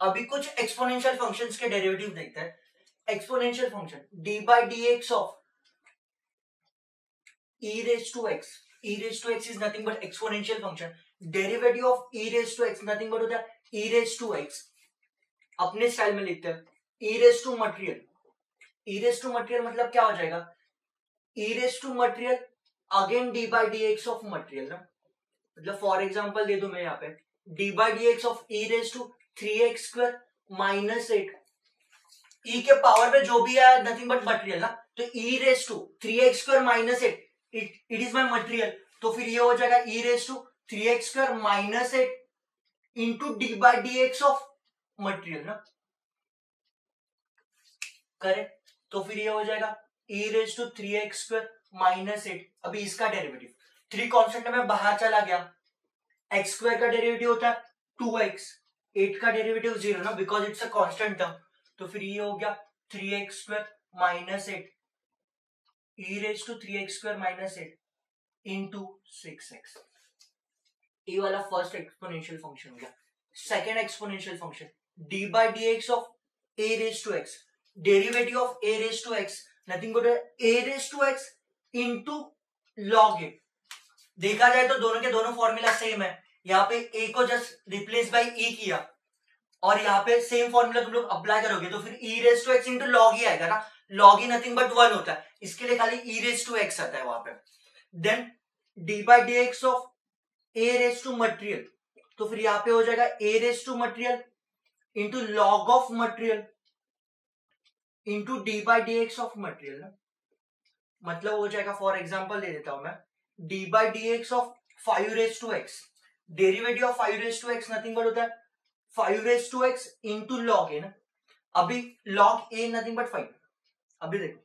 अभी कुछ exponential functions के डेरिवेटिव देखते हैं exponential function d by d x of e raised to x e raised to x is nothing but exponential function derivative of e raised to x nothing but होता है e raised to x अपने style में लिखते हैं e raised to material raised to material मतलब क्या हो जाएगा? Raised to material again d by dx of material ना? मतलब फॉर एग्जांपल दे दो मैं यहाँ पे। D by dx of e raised to 3x square minus 8 e के पावर में जो भी है नथिंग बट मटेरियल ना? तो e raised to 3x square minus 8 it it is my material तो फिर ये हो जाएगा e raise to three x square minus eight into d by d x of material ना? करेक्ट तो फिर ये हो जाएगा e raise to three x square minus eight अभी इसका डेरिवेटिव थ्री कॉन्स्टेंट में बाहर चला गया। एक्स स्क्वायर का डेरिवेटिव होता है टू एक्स एट का डेरिवेटिव ज़ीरो ना because it's a constant term तो फिर ये हो गया three x square minus eight e raised to 3x square minus 8 into 6x ये वाला फ़र्स्ट एक्सपोनेंशियल फ़ंक्शन हो गया। Second exponential function d by d x of a raised to x. Derivative of a raised to x nothing but a raised to x into log a. देखा जाए तो दोनों के दोनों फॉर्मूला सेम है। यहाँ पे a को जस्ट रिप्लेस बाय e किया। और यहाँ पे सेम फॉर्मूला तुम लोग अप्लाई करोगे तो फिर e raised to x into log ही आएगा ना। लॉग ही नथिंग बट वन होता है। इसके लिए खाली ई रेस टू एक्स आता है वहाँ पे। Then d by d x of a raise to material तो फिर यहाँ पे हो जाएगा a raise to material into log of material into d by d x of material ना? मतलब हो जाएगा फॉर एग्ज़ाम्पल दे देता हूँ मैं d by d x of five raise to x derivative of five raise to x nothing but होता है five raise to x into log a ना? अभी log a nothing but five अभी देखो।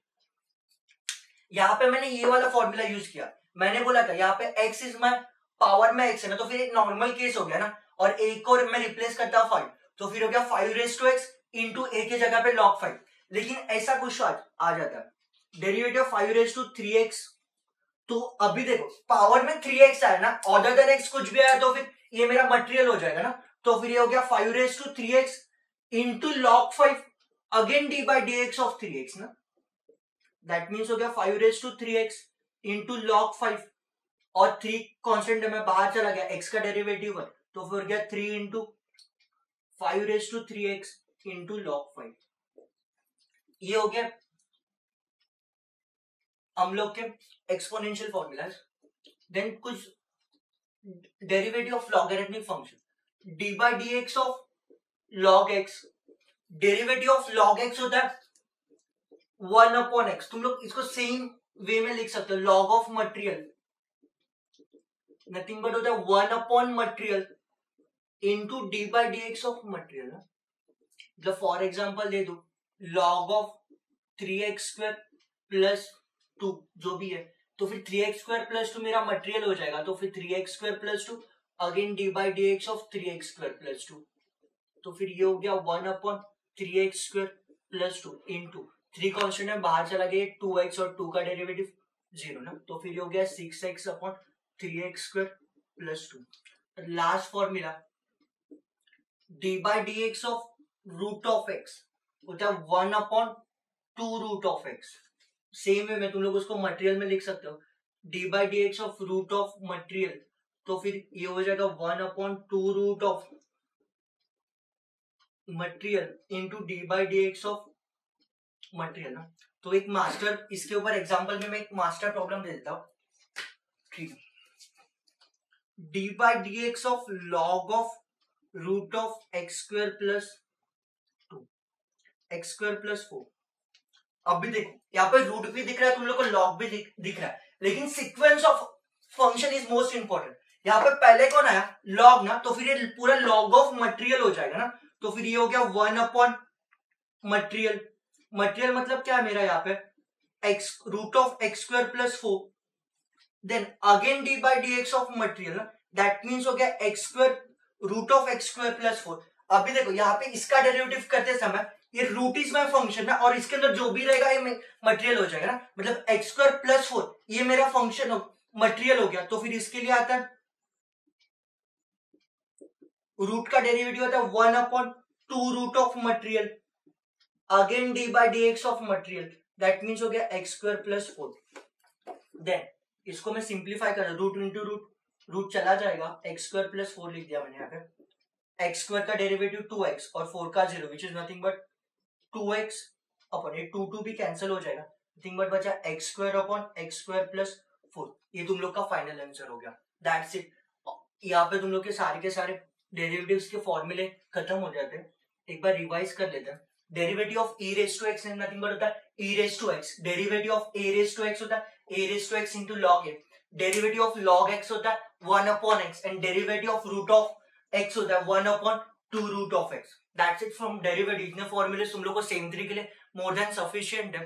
यहाँ पे मैंने ये वाला फॉर्मूला यूज़ किया, मैंने बोला था यहाँ पे एक्स इज़ माई पावर में एक्स है ना तो फिर एक नॉर्मल केस हो गया ना, और ए को मैं रिप्लेस करता हूँ फाइव तो फिर हो गया five raise to x into a की जगह पे लॉग फाइव लेकिन ऐसा कुछ आ जाता है। Derivative five raise to three x तो अभी देखो पावर में थ्री एक्स आया ना ऑर्डर देन एक्स कुछ भी आया तो फिर ये मेरा मटेरियल हो जाएगा ना। तो फिर ये हो गया five raise to three x into log five again d by d x of three x ना। दैट मीन्स हो गया five raise to three x into log five और थ्री कॉन्स्टेंट में बाहर चला गया एक्स का डेरिवेटिव है। तो फिर गया three into five raise to three x into log five ये हो गया हम लोग के एक्सपोनेंशियल फॉर्मूलाज देन कुछ derivative of logarithmic function d by d x of log x derivative of log x होता है वन अपॉन एक्स तुम लोग इसको सेम वे में लिख सकते हो log of material nothing but होता है one upon material into d by d x of material मतलब फॉर एग्ज़ाम्पल दे दो। Log of three x square plus two जो भी है तो फिर three x square plus two मेरा मटेरियल हो जाएगा तो फिर three x square plus two again d by d x of three x square plus two तो फिर ये हो गया one upon three x square plus two into three constant बाहर चला गया टू एक्स और टू का डेरिवेटिव ज़ीरो ना तो फिर ये हो गया six x upon three x square plus two last formula d by d x of root of x होता है one upon two root of x same way में तुम लोग उसको मटेरियल में लिख सकते हो। D by d x of root of material तो फिर ये हो जाएगा one upon two root of material into d by d x of material ना। तो एक मास्टर इसके ऊपर एग्जांपल में मैं एक मास्टर प्रॉब्लम दे देता हूँ। ठीक d by d x of log of root of x square plus x square plus four. अब भी देखो यहाँ पे रूट भी दिख रहा है तुम लोग को लॉग भी दिख, रहा है। लेकिन sequence of function is most important यहाँ पे पहले कौन आया? लॉग ना तो फिर ये पूरा लॉग ऑफ़ मटेरियल हो जाएगा ना। तो फिर ये हो गया वन अपॉन मटेरियल मटेरियल मतलब क्या है मेरा यहाँ पे? X root of x square plus four then again d by d x of material that means हो गया x square root of x square plus four अभी देखो यहाँ पे इसका डेरिवेटिव करते समय ये रूट इज़ माई फ़ंक्शन है और इसके अंदर जो भी रहेगा ये मटेरियल हो जाएगा ना। मतलब एक्स स्क्वायर प्लस फोर ये मेरा फ़ंक्शन हो मटेरियल हो गया। तो फिर इसके लिए आता है। रूट का डेरिवेटिव होता है one upon two root of material again d by d x of material that means हो गया x square plus four then इसको मैं सिंप्लीफाई कर रूट इंटू रूट रूट चला जाएगा। एक्स स्क्वायर प्लस फोर लिख दिया मैंने यहाँ पे। एक्स स्क्वायर का डेरिवेटिव टू एक्स और फोर का zero which is nothing but two x upon ये टू टू भी कैंसिल हो जाएगा। नथिंग बट बचा x square upon x square plus four ये तुम लोग का फाइनल आंसर हो गया। दैट्स इट यहाँ पे तुम लोग के सारे के सारे डेरिवेटिव्स के फॉर्मूले खत्म हो जाते हैं। एक बार रिवाइज कर लेते हैं। Derivative of e raise to x nothing but होता है e raise to x derivative of a raise to x होता है a raise to x into log a derivative of log x होता है one upon x and derivative of root of x होता है one upon two root of x that's it from derivative इतने फॉर्मूले तुम लोग को सेम थ्री के लिए मोर देन सफिशियंट है